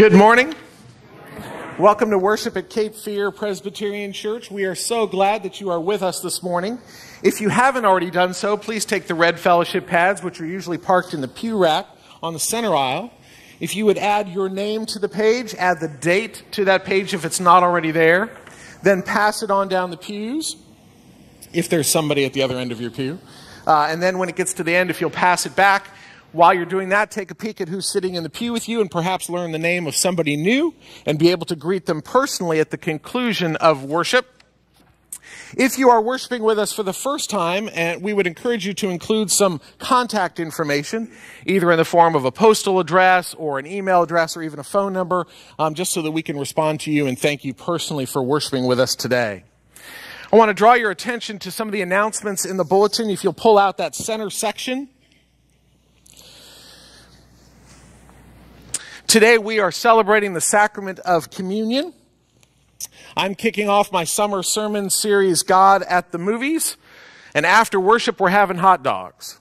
Good morning. Welcome to worship at Cape Fear Presbyterian Church. We are so glad that you are with us this morning. If you haven't already done so, please take the red fellowship pads, which are usually parked in the pew rack on the center aisle. If you would add your name to the page, add the date to that page if it's not already there, then pass it on down the pews if there's somebody at the other end of your pew. Uh, and then when it gets to the end, if you'll pass it back, while you're doing that, take a peek at who's sitting in the pew with you and perhaps learn the name of somebody new and be able to greet them personally at the conclusion of worship. If you are worshiping with us for the first time, and we would encourage you to include some contact information, either in the form of a postal address or an email address or even a phone number, um, just so that we can respond to you and thank you personally for worshiping with us today. I want to draw your attention to some of the announcements in the bulletin. If you'll pull out that center section, Today we are celebrating the sacrament of communion. I'm kicking off my summer sermon series, God at the Movies. And after worship, we're having hot dogs.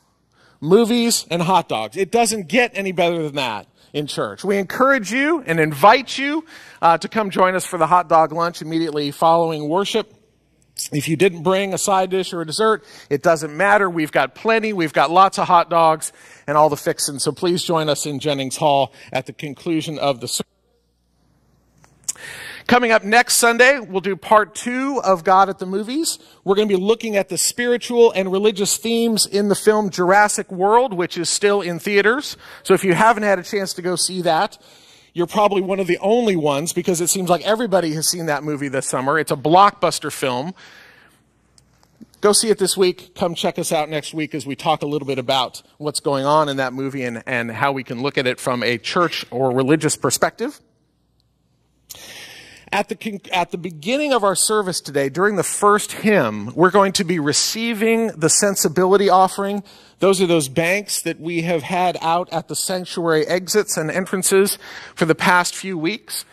Movies and hot dogs. It doesn't get any better than that in church. We encourage you and invite you uh, to come join us for the hot dog lunch immediately following worship. If you didn't bring a side dish or a dessert, it doesn't matter. We've got plenty. We've got lots of hot dogs and all the fixings. So please join us in Jennings Hall at the conclusion of the service. Coming up next Sunday, we'll do part two of God at the Movies. We're going to be looking at the spiritual and religious themes in the film Jurassic World, which is still in theaters. So if you haven't had a chance to go see that, you're probably one of the only ones because it seems like everybody has seen that movie this summer. It's a blockbuster film. Go see it this week. Come check us out next week as we talk a little bit about what's going on in that movie and, and how we can look at it from a church or religious perspective. At the, at the beginning of our service today, during the first hymn, we're going to be receiving the Cents-ability offering. Those are those banks that we have had out at the sanctuary exits and entrances for the past few weeks.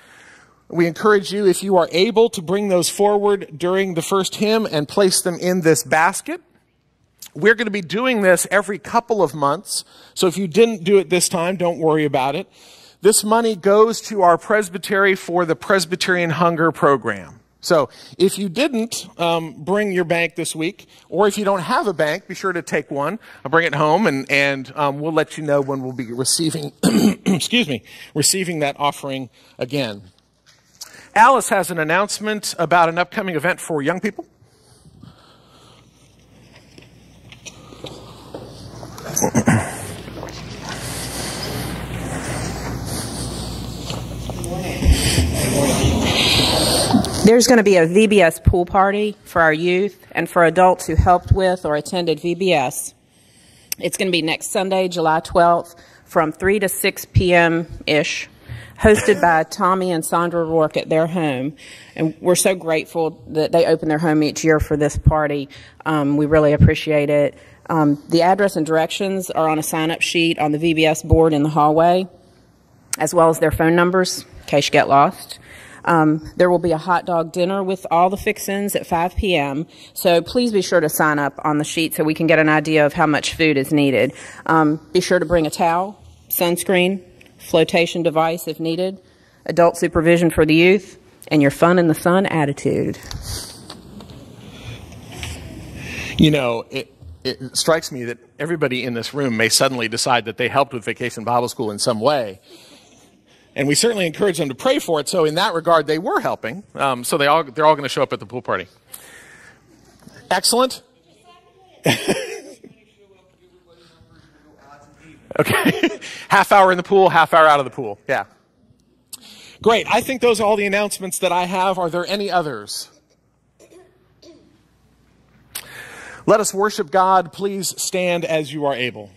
We encourage you, if you are able, to bring those forward during the first hymn and place them in this basket. We're going to be doing this every couple of months. So if you didn't do it this time, don't worry about it. This money goes to our presbytery for the Presbyterian Hunger Program. So if you didn't um, bring your bank this week, or if you don't have a bank, be sure to take one. I'll bring it home, and and um, we'll let you know when we'll be receiving, excuse me, receiving that offering again. Alice has an announcement about an upcoming event for young people. There's going to be a VBS pool party for our youth and for adults who helped with or attended VBS. It's going to be next Sunday, July 12th, from 3 to 6 p.m. ish, hosted by Tommy and Sandra Rourke at their home. And we're so grateful that they open their home each year for this party. Um, we really appreciate it. Um, the address and directions are on a sign up sheet on the VBS board in the hallway, as well as their phone numbers in case you get lost. Um, there will be a hot dog dinner with all the fixins at 5 p.m. So please be sure to sign up on the sheet so we can get an idea of how much food is needed. Um, be sure to bring a towel, sunscreen, flotation device if needed, adult supervision for the youth, and your fun in the sun attitude. You know, it, it strikes me that everybody in this room may suddenly decide that they helped with Vacation Bible School in some way. And we certainly encourage them to pray for it. So in that regard, they were helping. Um, so they all, they're all going to show up at the pool party. Excellent. okay. half hour in the pool, half hour out of the pool. Yeah. Great. I think those are all the announcements that I have. Are there any others? Let us worship God. Please stand as you are able.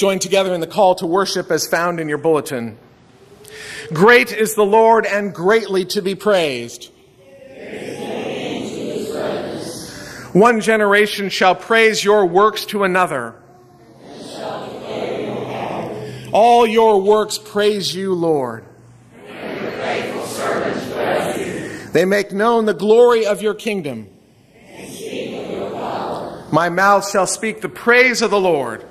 Join together in the call to worship as found in your bulletin. Great is the Lord and greatly to be praised. One generation shall praise your works to another. All your works praise you, Lord. They make known the glory of your kingdom. My mouth shall speak the praise of the Lord.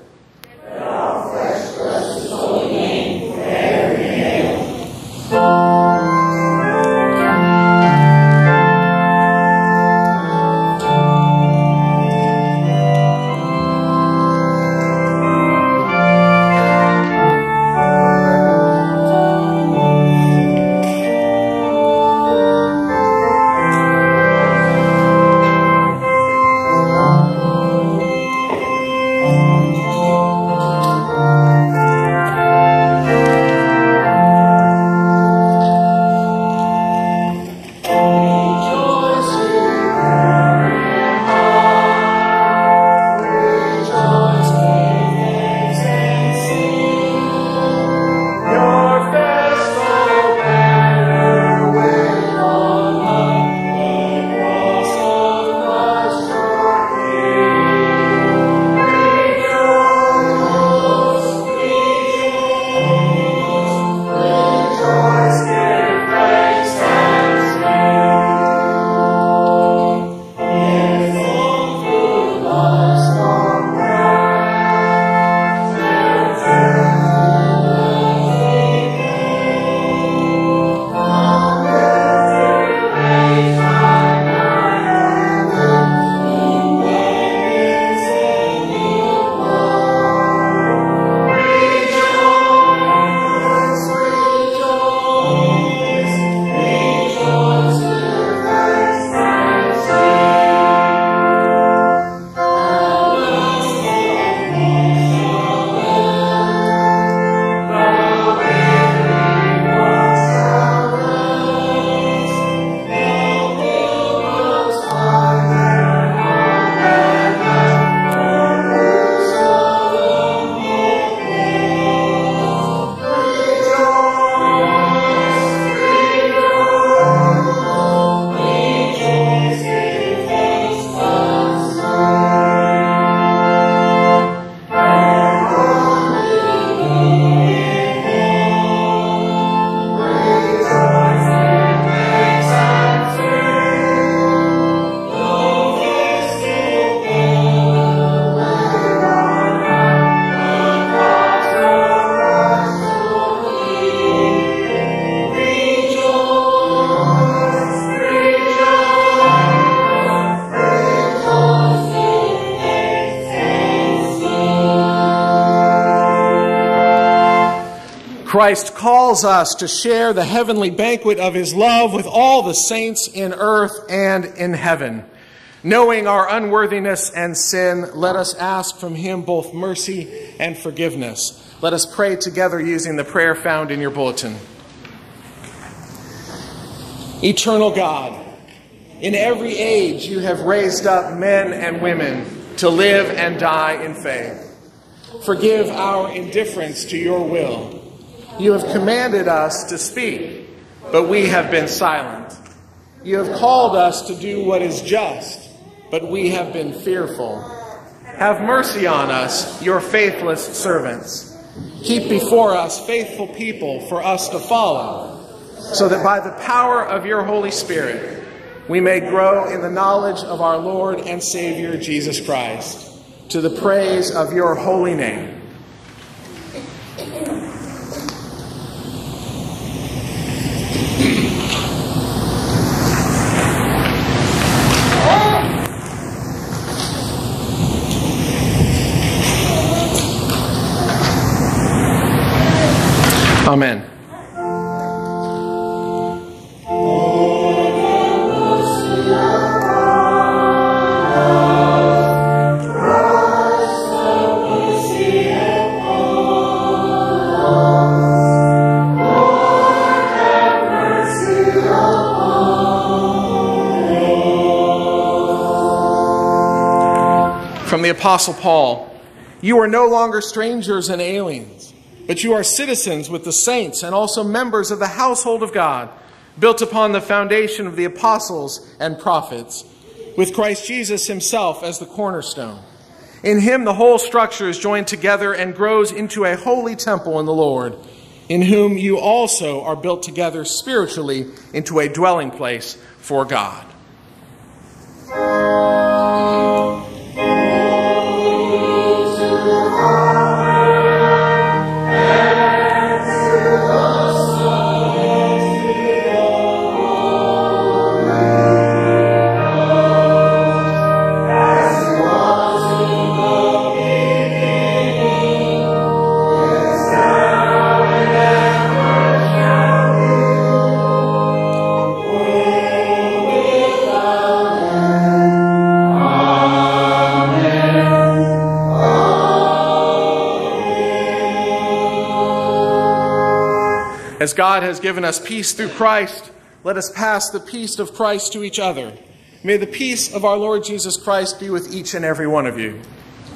Christ calls us to share the heavenly banquet of his love with all the saints in earth and in heaven. Knowing our unworthiness and sin, let us ask from him both mercy and forgiveness. Let us pray together using the prayer found in your bulletin. Eternal God, in every age you have raised up men and women to live and die in faith. Forgive our indifference to your will you have commanded us to speak, but we have been silent. You have called us to do what is just, but we have been fearful. Have mercy on us, your faithless servants. Keep before us faithful people for us to follow, so that by the power of your Holy Spirit we may grow in the knowledge of our Lord and Savior Jesus Christ, to the praise of your holy name. Amen. From the Apostle Paul. You are no longer strangers and aliens, but you are citizens with the saints and also members of the household of God, built upon the foundation of the apostles and prophets, with Christ Jesus himself as the cornerstone. In him, the whole structure is joined together and grows into a holy temple in the Lord, in whom you also are built together spiritually into a dwelling place for God. As God has given us peace through Christ, let us pass the peace of Christ to each other. May the peace of our Lord Jesus Christ be with each and every one of you.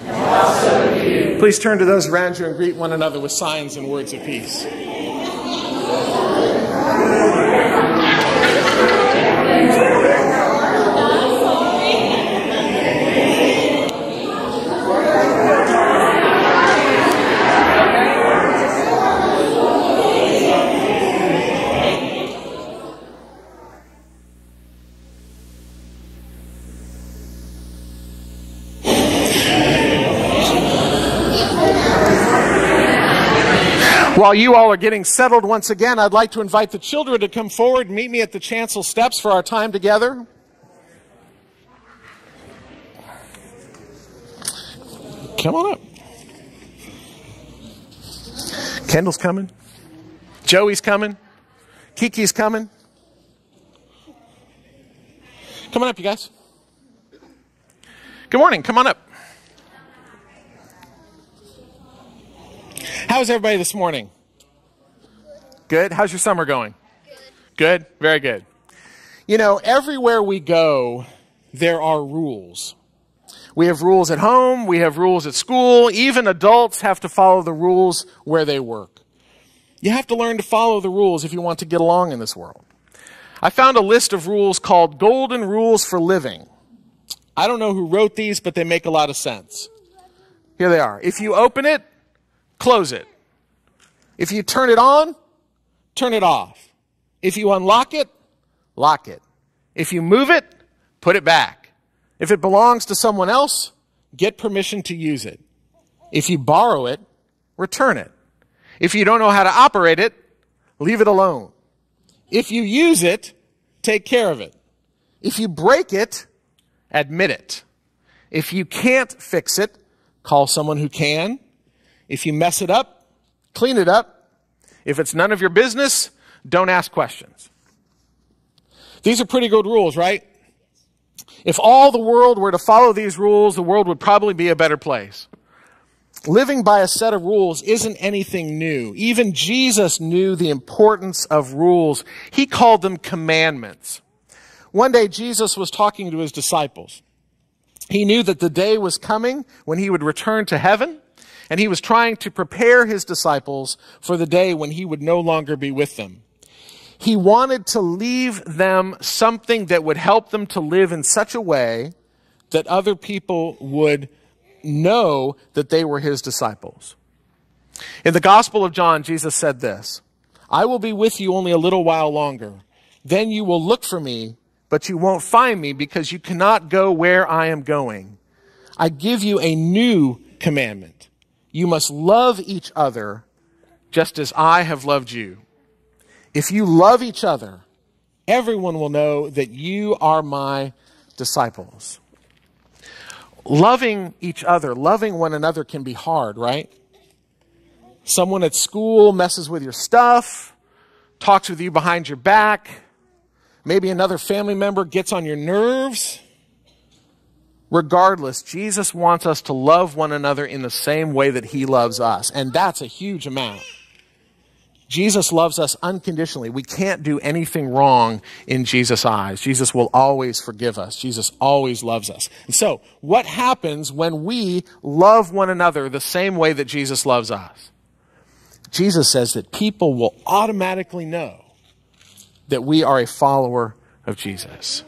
you. Please turn to those around you and greet one another with signs and words of peace. While you all are getting settled once again, I'd like to invite the children to come forward and meet me at the chancel steps for our time together. Come on up. Kendall's coming. Joey's coming. Kiki's coming. Come on up, you guys. Good morning. Come on up. How's everybody this morning? Good. How's your summer going? Good. Very good. You know, everywhere we go, there are rules. We have rules at home, we have rules at school, even adults have to follow the rules where they work. You have to learn to follow the rules if you want to get along in this world. I found a list of rules called Golden Rules for Living. I don't know who wrote these, but they make a lot of sense. Here they are. If you open it, close it. If you turn it on, turn it off. If you unlock it, lock it. If you move it, put it back. If it belongs to someone else, get permission to use it. If you borrow it, return it. If you don't know how to operate it, leave it alone. If you use it, take care of it. If you break it, admit it. If you can't fix it, call someone who can if you mess it up, clean it up. If it's none of your business, don't ask questions. These are pretty good rules, right? If all the world were to follow these rules, the world would probably be a better place. Living by a set of rules isn't anything new. Even Jesus knew the importance of rules. He called them commandments. One day Jesus was talking to his disciples. He knew that the day was coming when he would return to heaven and he was trying to prepare his disciples for the day when he would no longer be with them. He wanted to leave them something that would help them to live in such a way that other people would know that they were his disciples. In the Gospel of John, Jesus said this, I will be with you only a little while longer. Then you will look for me, but you won't find me because you cannot go where I am going. I give you a new commandment you must love each other just as I have loved you. If you love each other, everyone will know that you are my disciples. Loving each other, loving one another can be hard, right? Someone at school messes with your stuff, talks with you behind your back. Maybe another family member gets on your nerves. Regardless, Jesus wants us to love one another in the same way that he loves us. And that's a huge amount. Jesus loves us unconditionally. We can't do anything wrong in Jesus' eyes. Jesus will always forgive us. Jesus always loves us. And so, what happens when we love one another the same way that Jesus loves us? Jesus says that people will automatically know that we are a follower of Jesus.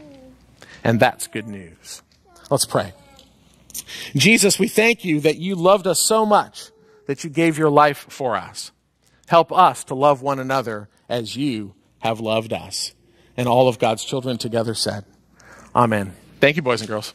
And that's good news. Let's pray. Jesus, we thank you that you loved us so much that you gave your life for us. Help us to love one another as you have loved us. And all of God's children together said, Amen. Thank you, boys and girls.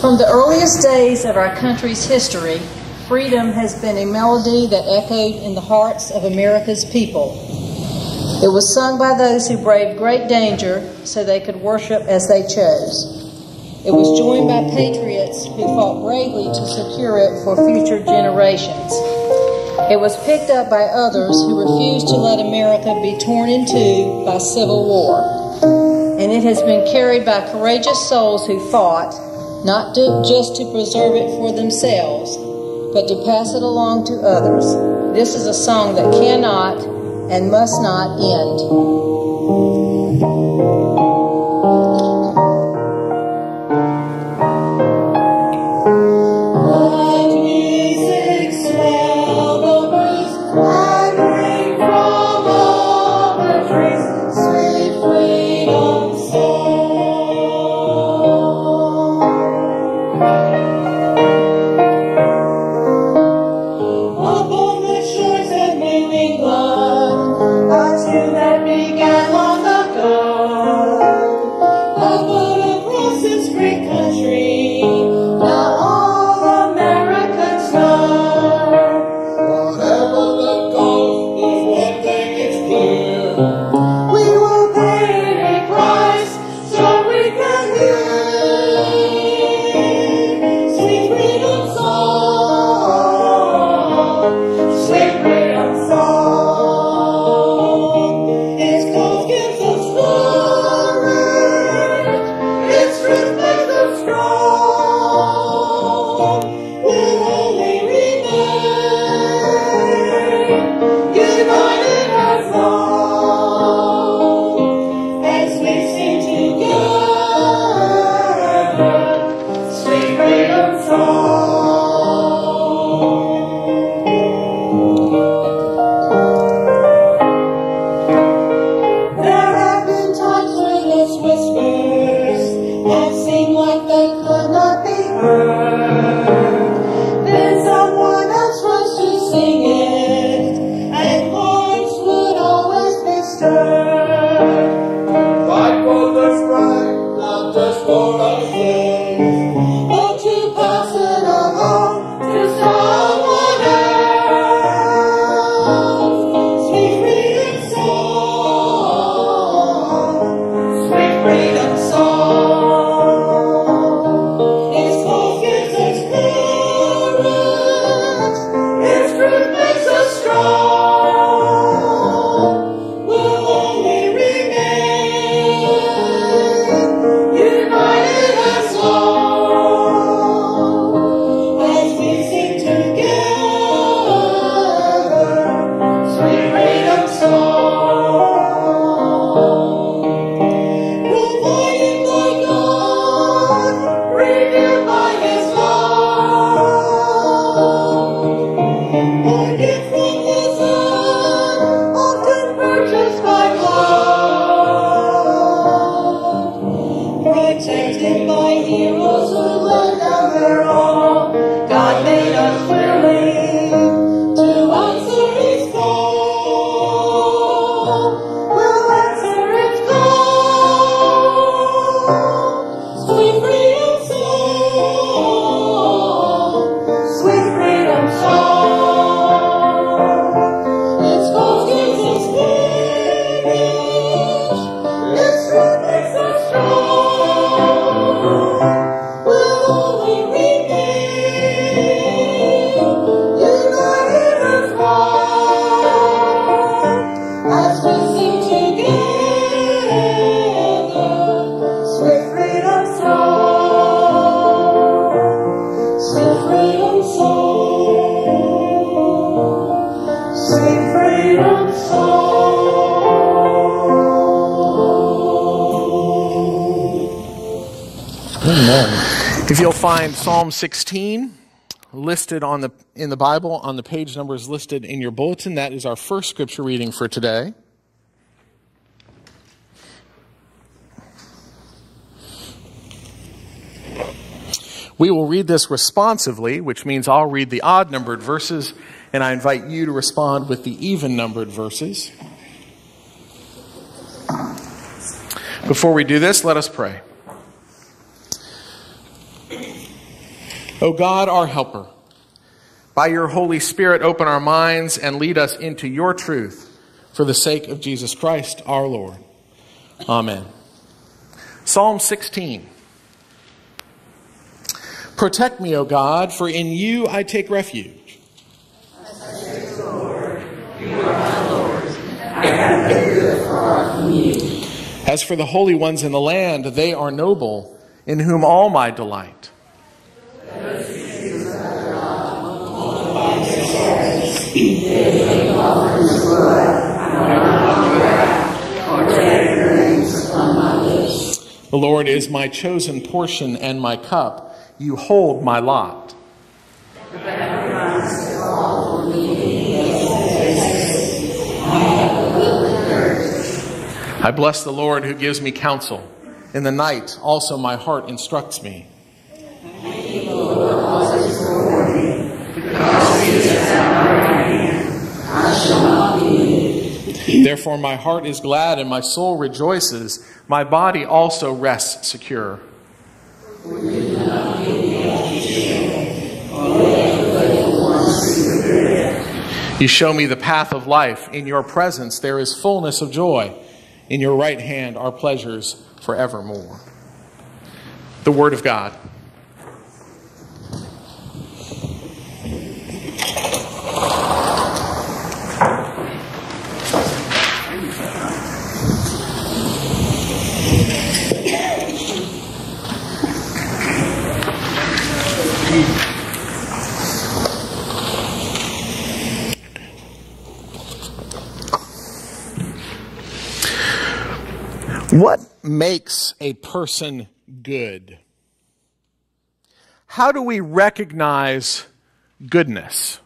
From the earliest days of our country's history, freedom has been a melody that echoed in the hearts of America's people. It was sung by those who braved great danger so they could worship as they chose. It was joined by patriots who fought bravely to secure it for future generations. It was picked up by others who refused to let America be torn in two by civil war. And it has been carried by courageous souls who fought not to, just to preserve it for themselves, but to pass it along to others. This is a song that cannot and must not end. Find Psalm 16 listed on the, in the Bible on the page numbers listed in your bulletin. That is our first scripture reading for today. We will read this responsively, which means I'll read the odd numbered verses, and I invite you to respond with the even numbered verses. Before we do this, let us pray. O God, our helper, by your Holy Spirit, open our minds and lead us into your truth for the sake of Jesus Christ, our Lord. Amen. Psalm 16. Protect me, O God, for in you I take refuge. As for the holy ones in the land, they are noble, in whom all my delight. The Lord is my chosen portion and my cup you hold my lot. I bless the Lord who gives me counsel. In the night also my heart instructs me. Therefore my heart is glad and my soul rejoices. My body also rests secure. You show me the path of life. In your presence there is fullness of joy. In your right hand are pleasures forevermore. The Word of God. What makes a person good? How do we recognize goodness?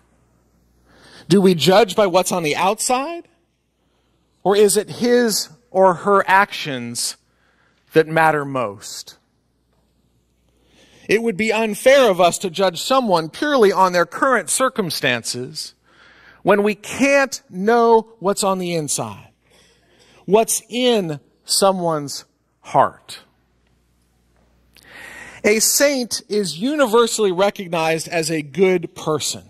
Do we judge by what's on the outside? Or is it his or her actions that matter most? It would be unfair of us to judge someone purely on their current circumstances when we can't know what's on the inside, what's in someone's heart. A saint is universally recognized as a good person.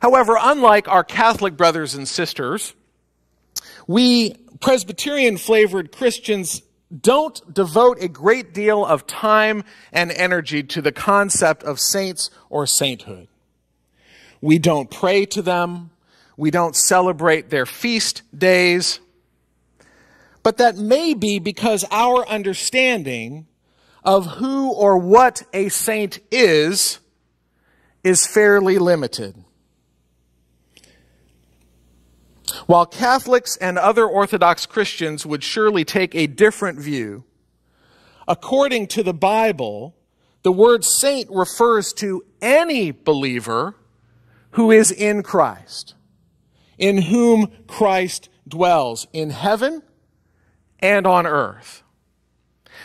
However, unlike our Catholic brothers and sisters, we Presbyterian flavored Christians don't devote a great deal of time and energy to the concept of saints or sainthood. We don't pray to them. We don't celebrate their feast days but that may be because our understanding of who or what a saint is is fairly limited. While Catholics and other Orthodox Christians would surely take a different view, according to the Bible, the word saint refers to any believer who is in Christ, in whom Christ dwells in heaven and on earth.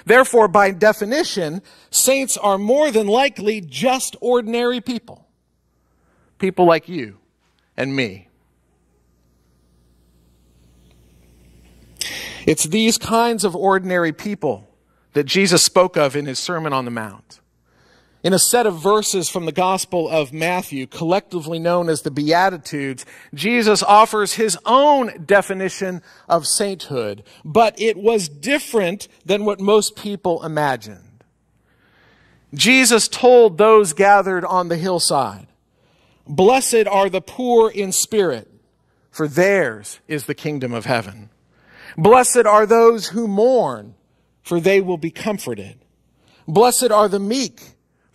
Therefore, by definition, saints are more than likely just ordinary people. People like you and me. It's these kinds of ordinary people that Jesus spoke of in his Sermon on the Mount. In a set of verses from the Gospel of Matthew, collectively known as the Beatitudes, Jesus offers his own definition of sainthood, but it was different than what most people imagined. Jesus told those gathered on the hillside, Blessed are the poor in spirit, for theirs is the kingdom of heaven. Blessed are those who mourn, for they will be comforted. Blessed are the meek,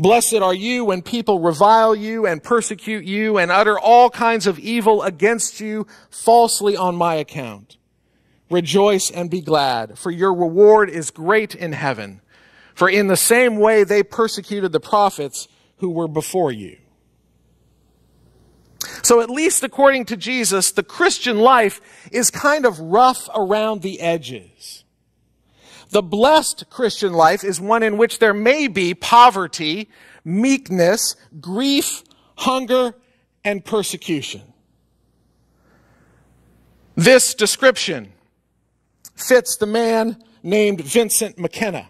Blessed are you when people revile you and persecute you and utter all kinds of evil against you falsely on my account. Rejoice and be glad, for your reward is great in heaven. For in the same way they persecuted the prophets who were before you. So, at least according to Jesus, the Christian life is kind of rough around the edges. The blessed Christian life is one in which there may be poverty, meekness, grief, hunger, and persecution. This description fits the man named Vincent McKenna,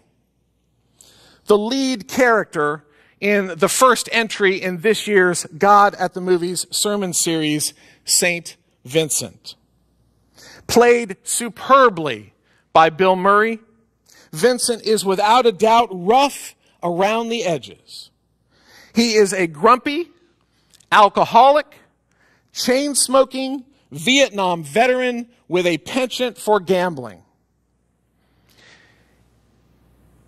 the lead character in the first entry in this year's God at the Movies sermon series, St. Vincent. Played superbly by Bill Murray, Vincent is without a doubt rough around the edges. He is a grumpy, alcoholic, chain smoking Vietnam veteran with a penchant for gambling.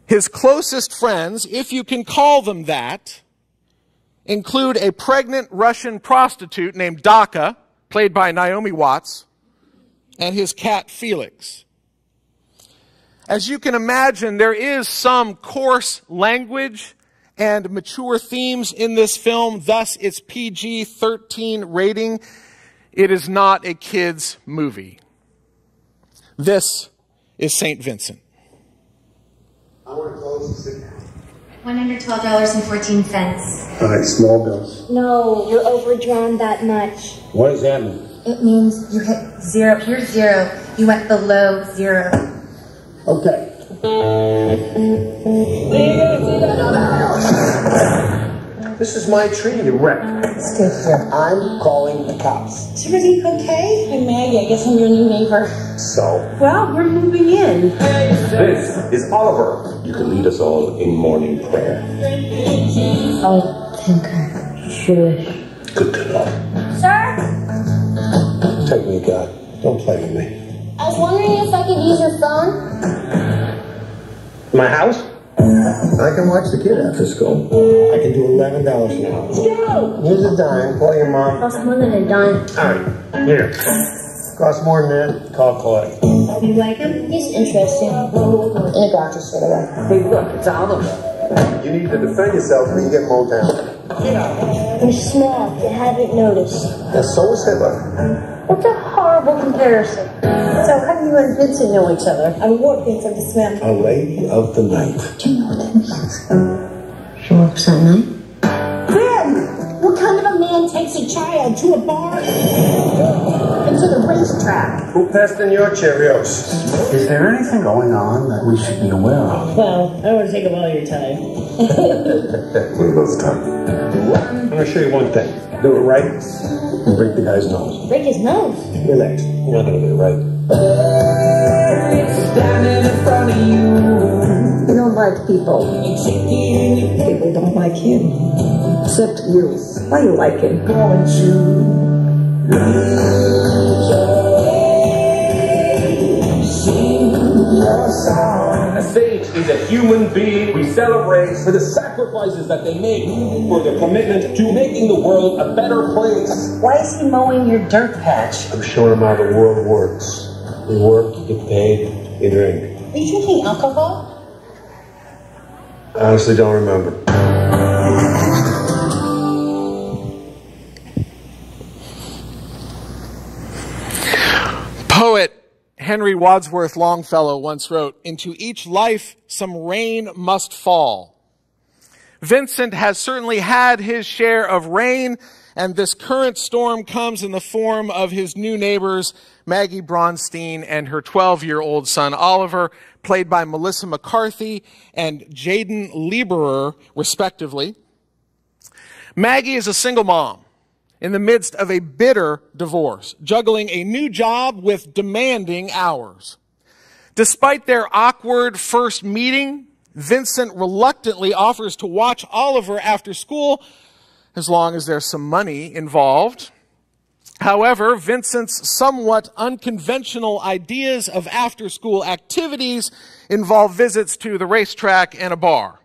His closest friends, if you can call them that, include a pregnant Russian prostitute named Daka, played by Naomi Watts, and his cat Felix. As you can imagine, there is some coarse language and mature themes in this film, thus its PG 13 rating. It is not a kid's movie. This is St. Vincent. I want to close the $112.14. All right, small bills. No, you're overdrawn that much. What does that mean? It means you hit zero. Here's zero. You went below zero. Okay. This is my tree, you wreck. I'm calling the cops. Is everything okay? Hey, Maggie, I guess I'm your new neighbor. So, Well, we're moving in. This is Oliver. You can lead us all in morning prayer. Oh, thank God. Sure. Good to know. Sir, take me, God. Don't play with me. I was wondering if I could use your phone. My house? I can watch the kid after school. I can do eleven dollars an hour. Go! Here's a dime. Call your mom. Cost more than a dime. All right, here. Cost more than that. Call Clay. Oh, you like him? He's interesting. In a gotcha sort of way. Hey, look, it's Oliver. You need to defend yourself when you get mowed down. You're small. You haven't noticed. And so is Hitler. What a horrible comparison. So, how do you and Vincent know each other? I work Vincent the Smith. A lady of the night. Do you know what that means? She works at night? Ben, what kind of a man takes a child to a bar and to the racetrack? Who passed in your Cheerios? Is there anything going on that we should be aware of? Well, I don't want to take up all your time. What about the time? I'm gonna show you one thing. Do it right and break the guy's nose. Break his nose. Relax. You're not gonna get it right. You don't like people. People don't like him. Except you. Why you like him? A sage is a human being we celebrate for the sacrifices that they make, for their commitment to making the world a better place. Why is he mowing your dirt patch? I'm showing him how the world works. You work, you get paid, you drink. Are you drinking alcohol? I honestly don't remember. Henry Wadsworth Longfellow once wrote, Into each life some rain must fall. Vincent has certainly had his share of rain, and this current storm comes in the form of his new neighbors, Maggie Bronstein and her 12 year old son, Oliver, played by Melissa McCarthy and Jaeden Lieberher, respectively. Maggie is a single mom in the midst of a bitter divorce, juggling a new job with demanding hours. Despite their awkward first meeting, Vincent reluctantly offers to watch Oliver after school as long as there's some money involved. However, Vincent's somewhat unconventional ideas of after school activities involve visits to the racetrack and a bar.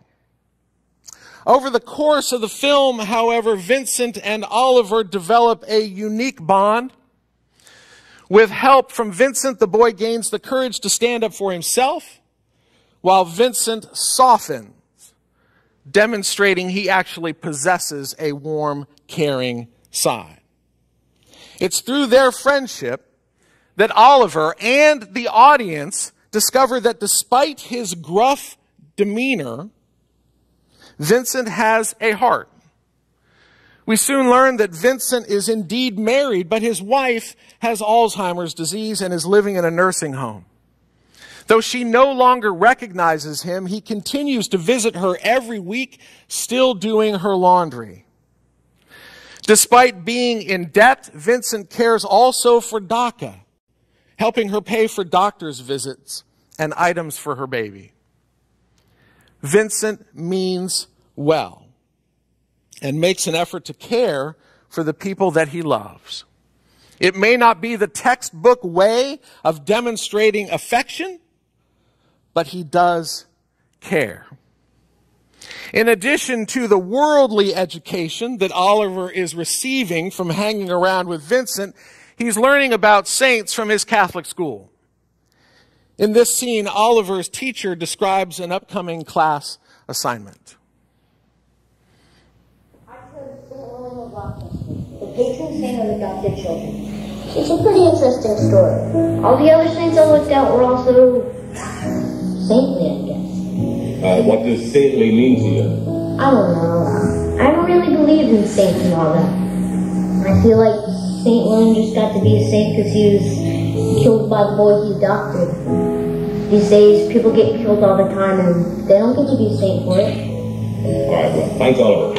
Over the course of the film, however, Vincent and Oliver develop a unique bond. With help from Vincent, the boy gains the courage to stand up for himself, while Vincent softens, demonstrating he actually possesses a warm, caring side. It's through their friendship that Oliver and the audience discover that despite his gruff demeanor, Vincent has a heart. We soon learn that Vincent is indeed married, but his wife has Alzheimer's disease and is living in a nursing home. Though she no longer recognizes him, he continues to visit her every week, still doing her laundry. Despite being in debt, Vincent cares also for Daka, helping her pay for doctor's visits and items for her baby. Vincent means well and makes an effort to care for the people that he loves. It may not be the textbook way of demonstrating affection, but he does care. In addition to the worldly education that Oliver is receiving from hanging around with Vincent, he's learning about saints from his Catholic school. In this scene, Oliver's teacher describes an upcoming class assignment. I chose St. William of Rochester, the patron saint of adopted children. It's a pretty interesting story. All the other saints I looked at were also saintly, I guess. Uh, what does saintly mean to you? I don't know. I don't really believe in saints and all that. I feel like St. William just got to be a saint because he was killed by the boy he adopted. These days, people get killed all the time and they don't get to be saint for it. All right, well, thanks, Oliver.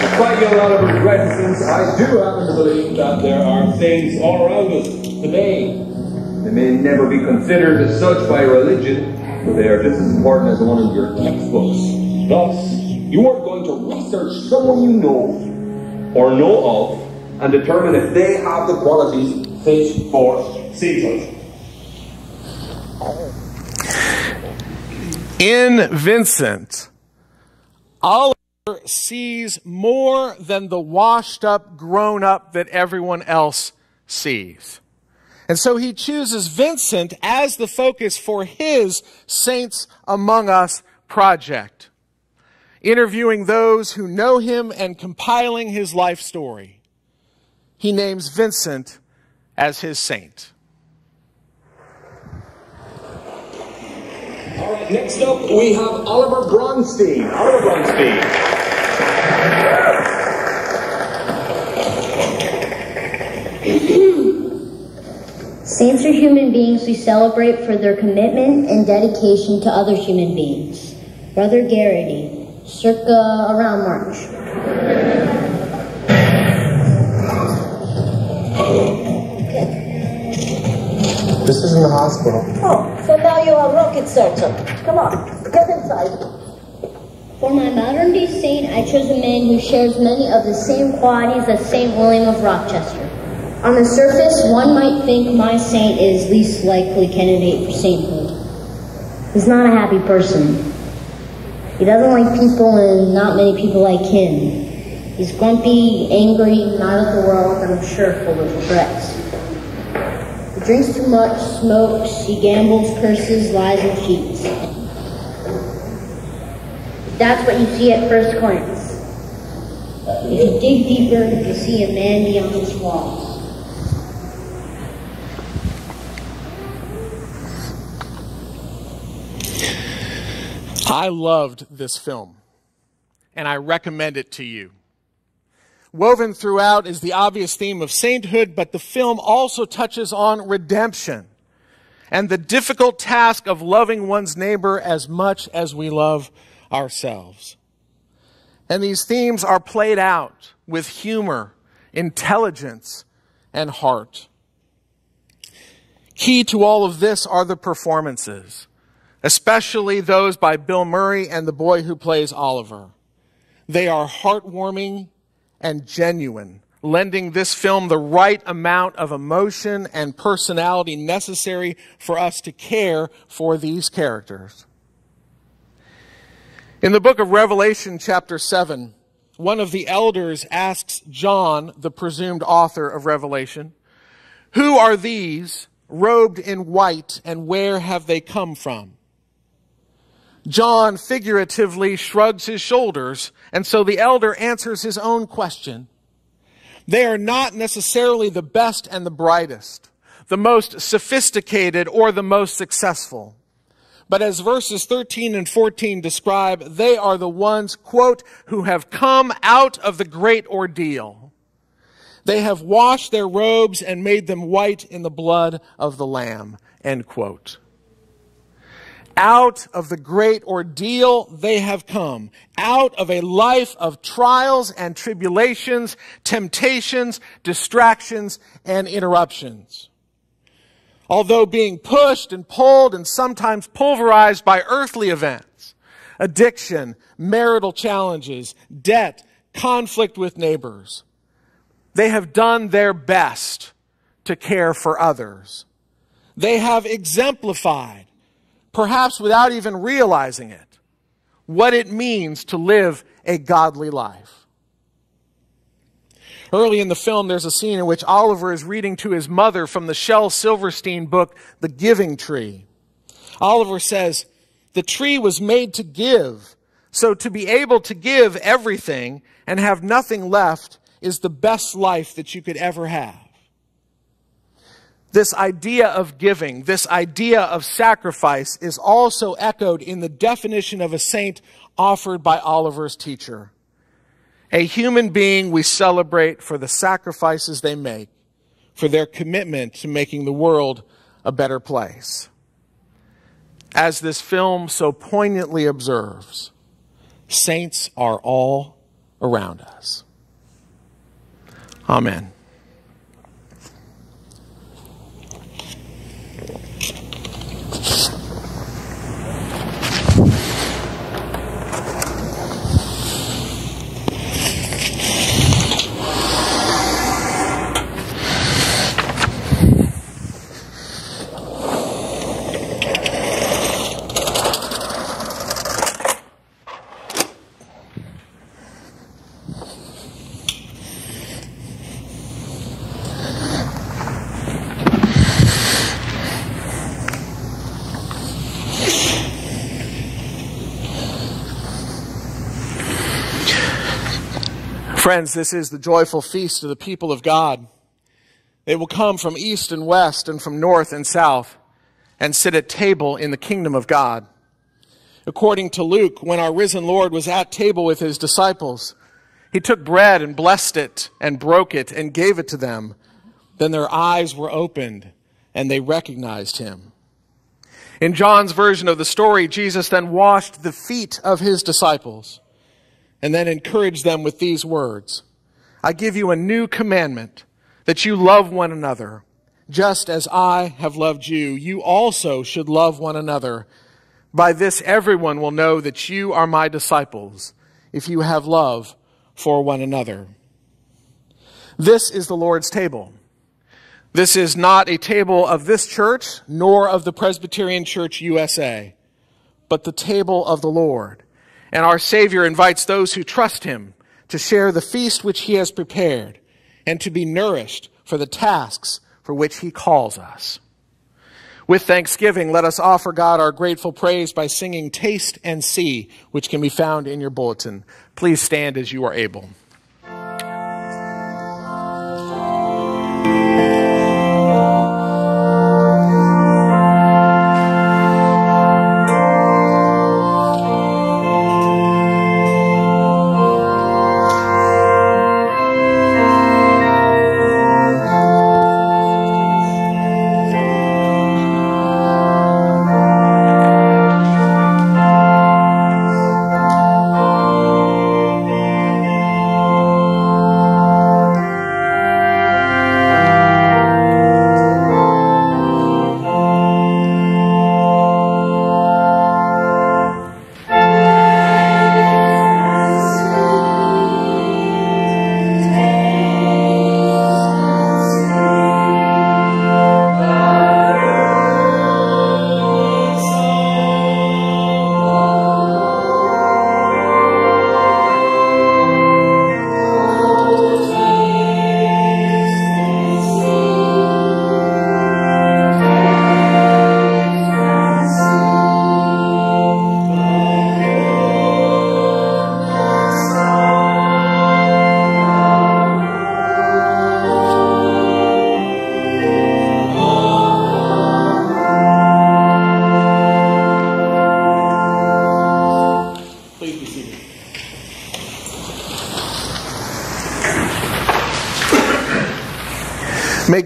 Despite young Oliver's reticence, I do happen to believe that there are things all around us today. that may never be considered as such by religion, but they are just as important as one of your textbooks. Thus, you are going to research someone you know or know of and determine if they have the qualities fit for sainthood. In Vincent, Oliver sees more than the washed up, grown up that everyone else sees. And so he chooses Vincent as the focus for his Saints Among Us project, interviewing those who know him and compiling his life story. He names Vincent as his saint. All right, next up we have Oliver Bronstein. Oliver Bronstein. Saints are human beings we celebrate for their commitment and dedication to other human beings. Brother Geraghty, circa around March. This isn't the hospital. Oh, so now you're a rocket surgeon. Come on, get inside. For my modern day saint, I chose a man who shares many of the same qualities as Saint William of Rochester. On the surface, one might think my saint is least likely candidate for sainthood. He's not a happy person. He doesn't like people and not many people like him. He's grumpy, angry, not of the world, and I'm sure full of regrets. He drinks too much, smokes, he gambles, curses, lies, and cheats. That's what you see at first glance. If you dig deeper, you can see a man beyond his flaws. I loved this film, and I recommend it to you. Woven throughout is the obvious theme of sainthood, but the film also touches on redemption and the difficult task of loving one's neighbor as much as we love ourselves. And these themes are played out with humor, intelligence, and heart. Key to all of this are the performances. especially those by Bill Murray and the boy who plays Oliver. They are heartwarming and genuine, lending this film the right amount of emotion and personality necessary for us to care for these characters. In the book of Revelation, chapter 7, one of the elders asks John, the presumed author of Revelation, Who are these robed in white, and where have they come from? John figuratively shrugs his shoulders, and so the elder answers his own question. They are not necessarily the best and the brightest, the most sophisticated or the most successful. But as verses 13 and 14 describe, they are the ones, quote, who have come out of the great ordeal. They have washed their robes and made them white in the blood of the Lamb, end quote. Out of the great ordeal they have come. Out of a life of trials and tribulations, temptations, distractions, and interruptions although being pushed and pulled and sometimes pulverized by earthly events, addiction, marital challenges, debt, conflict with neighbors. They have done their best to care for others. They have exemplified, perhaps without even realizing it, what it means to live a godly life. Early in the film, there's a scene in which Oliver is reading to his mother from the Shel Silverstein book, The Giving Tree. Oliver says, The tree was made to give. So to be able to give everything and have nothing left is the best life that you could ever have. This idea of giving, this idea of sacrifice is also echoed in the definition of a saint offered by Oliver's teacher a human being we celebrate for the sacrifices they make, for their commitment to making the world a better place. As this film so poignantly observes, saints are all around us. Amen. Friends, this is the joyful feast of the people of God. They will come from east and west and from north and south and sit at table in the kingdom of God. According to Luke, when our risen Lord was at table with his disciples, he took bread and blessed it and broke it and gave it to them. Then their eyes were opened and they recognized him. In John's version of the story, Jesus then washed the feet of his disciples and then encourage them with these words. I give you a new commandment that you love one another. Just as I have loved you, you also should love one another. By this everyone will know that you are my disciples, if you have love for one another. This is the Lord's table. This is not a table of this church, nor of the Presbyterian Church USA, but the table of the Lord. And our Savior invites those who trust Him to share the feast which He has prepared and to be nourished for the tasks for which He calls us. With thanksgiving, let us offer God our grateful praise by singing Taste and See, which can be found in your bulletin. Please stand as you are able.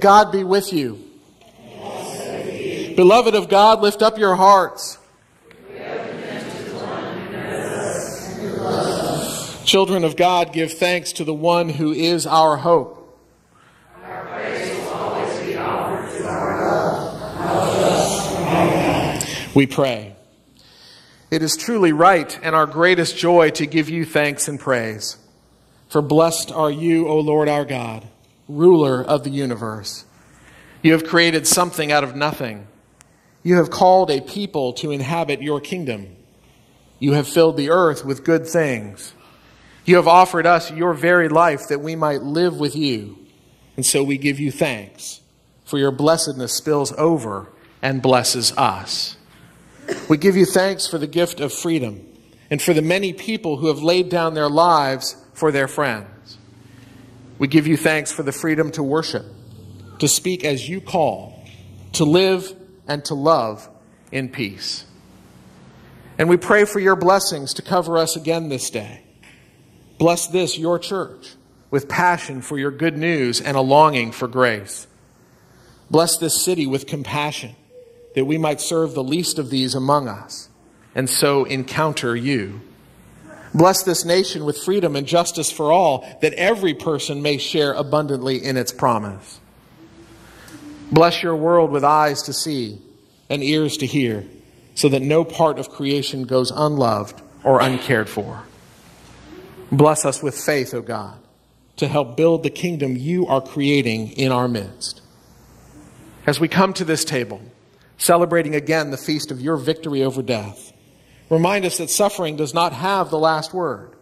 God be with you. Beloved of God, lift up your hearts. Children of God, give thanks to the one who is our hope. We pray. It is truly right and our greatest joy to give you thanks and praise. For blessed are you, O Lord our God, ruler of the universe. You have created something out of nothing. You have called a people to inhabit your kingdom. You have filled the earth with good things. You have offered us your very life that we might live with you. And so we give you thanks, for your blessedness spills over and blesses us. We give you thanks for the gift of freedom and for the many people who have laid down their lives for their friends. We give you thanks for the freedom to worship, to speak as you call, to live and to love in peace. And we pray for your blessings to cover us again this day. Bless this, your church, with passion for your good news and a longing for grace. Bless this city with compassion that we might serve the least of these among us and so encounter you. Bless this nation with freedom and justice for all, that every person may share abundantly in its promise. Bless your world with eyes to see and ears to hear, so that no part of creation goes unloved or uncared for. Bless us with faith, O God, to help build the kingdom you are creating in our midst. As we come to this table, celebrating again the feast of your victory over death. Remind us that suffering does not have the last word.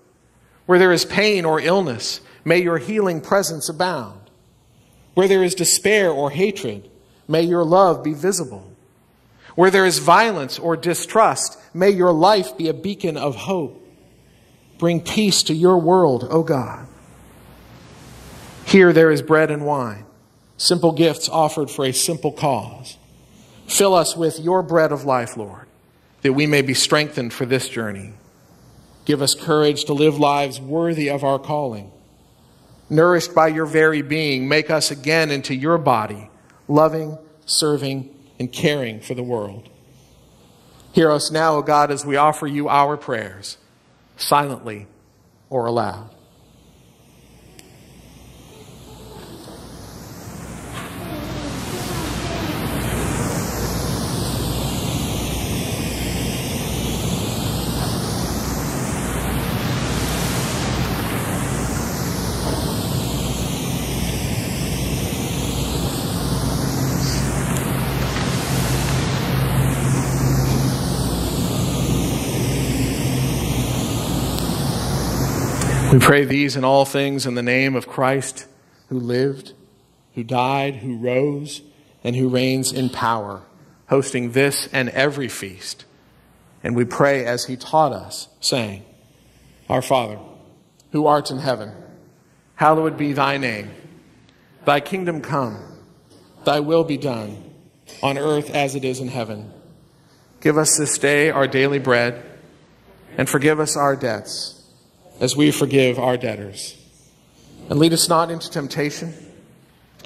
Where there is pain or illness, may your healing presence abound. Where there is despair or hatred, may your love be visible. Where there is violence or distrust, may your life be a beacon of hope. Bring peace to your world, O God. Here there is bread and wine, simple gifts offered for a simple cause. Fill us with your bread of life, Lord, that we may be strengthened for this journey. Give us courage to live lives worthy of our calling. Nourished by your very being, make us again into your body, loving, serving, and caring for the world. Hear us now, O God, as we offer you our prayers, silently or aloud. We pray these and all things in the name of Christ who lived, who died, who rose, and who reigns in power, hosting this and every feast. And we pray as he taught us, saying, Our Father, who art in heaven, hallowed be thy name. Thy kingdom come, thy will be done, on earth as it is in heaven. Give us this day our daily bread, and forgive us our debts as we forgive our debtors. And lead us not into temptation,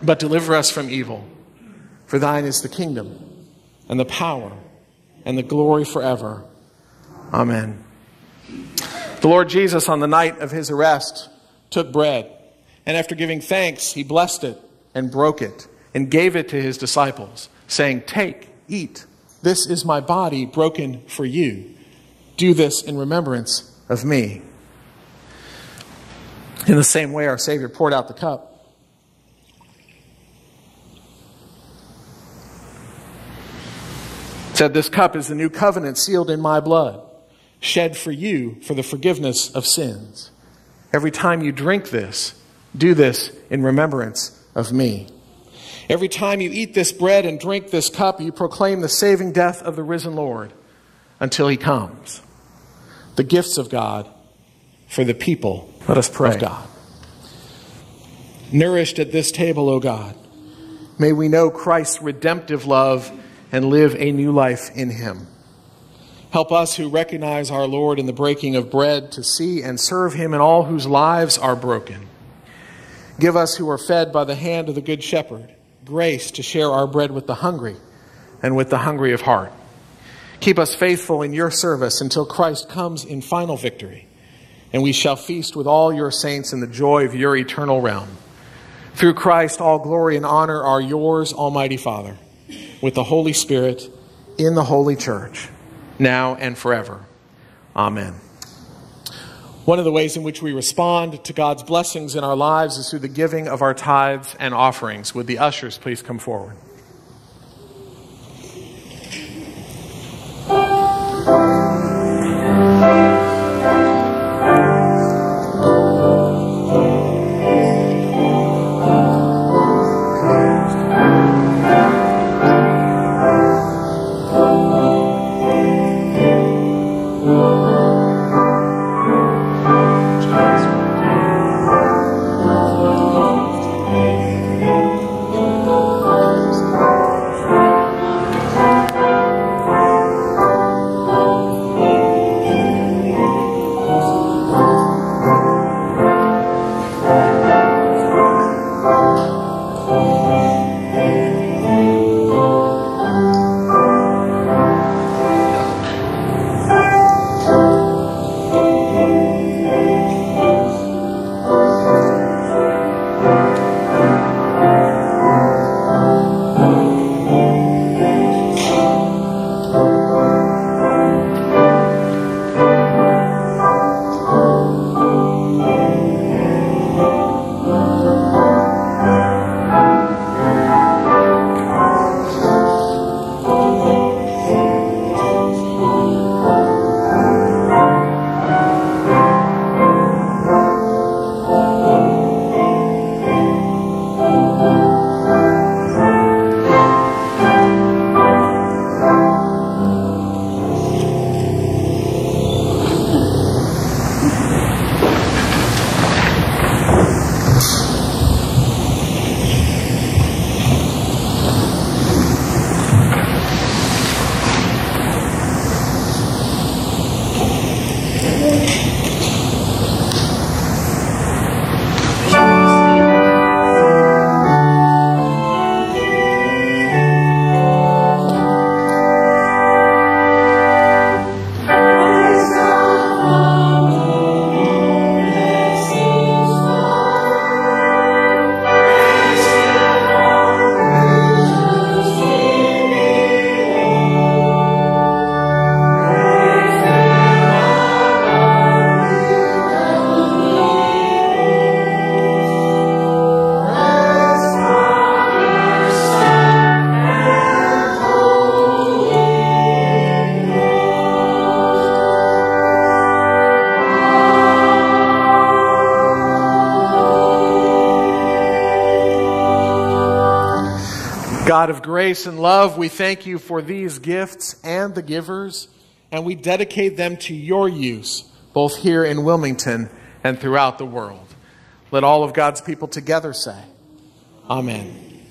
but deliver us from evil. For thine is the kingdom, and the power, and the glory forever. Amen. The Lord Jesus, on the night of his arrest, took bread, and after giving thanks, he blessed it and broke it and gave it to his disciples, saying, Take, eat. This is my body broken for you. Do this in remembrance of me. In the same way, our Savior poured out the cup. Said, This cup is the new covenant sealed in my blood, shed for you for the forgiveness of sins. Every time you drink this, do this in remembrance of me. Every time you eat this bread and drink this cup, you proclaim the saving death of the risen Lord until he comes. The gifts of God for the people let us pray. Of God. Nourished at this table, O God, may we know Christ's redemptive love and live a new life in him. Help us who recognize our Lord in the breaking of bread to see and serve him in all whose lives are broken. Give us who are fed by the hand of the Good Shepherd grace to share our bread with the hungry and with the hungry of heart. Keep us faithful in your service until Christ comes in final victory, and we shall feast with all your saints in the joy of your eternal realm. Through Christ, all glory and honor are yours, Almighty Father, with the Holy Spirit in the holy church, now and forever. Amen. One of the ways in which we respond to God's blessings in our lives is through the giving of our tithes and offerings. Would the ushers please come forward? God of grace and love, we thank you for these gifts and the givers, and we dedicate them to your use, both here in Wilmington and throughout the world. Let all of God's people together say, Amen.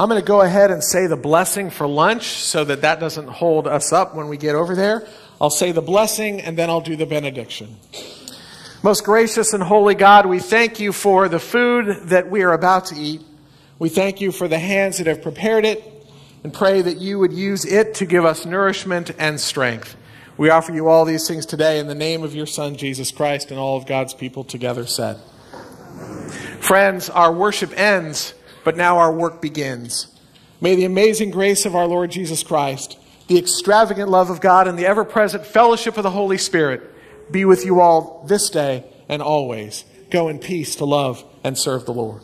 I'm going to go ahead and say the blessing for lunch so that that doesn't hold us up when we get over there. I'll say the blessing and then I'll do the benediction. Most gracious and holy God, we thank you for the food that we are about to eat. We thank you for the hands that have prepared it and pray that you would use it to give us nourishment and strength. We offer you all these things today in the name of your Son, Jesus Christ, and all of God's people together said. Friends, our worship ends, but now our work begins. May the amazing grace of our Lord Jesus Christ, the extravagant love of God, and the ever present fellowship of the Holy Spirit be with you all this day and always. Go in peace to love and serve the Lord.